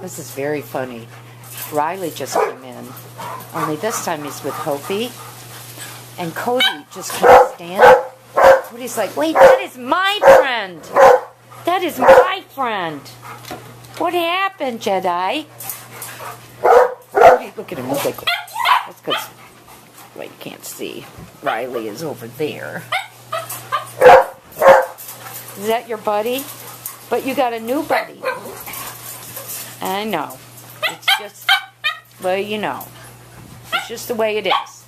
This is very funny. Rylee just came in. Only this time he's with Hopi. And Cody just can't stand. Cody's like, wait, that is my friend. That is my friend. What happened, Jedi? Cody, look at him. He's like, that's because, well, you can't see. Rylee is over there. Is that your buddy? But you got a new buddy. I know. It's just, well, you know. It's just the way it is.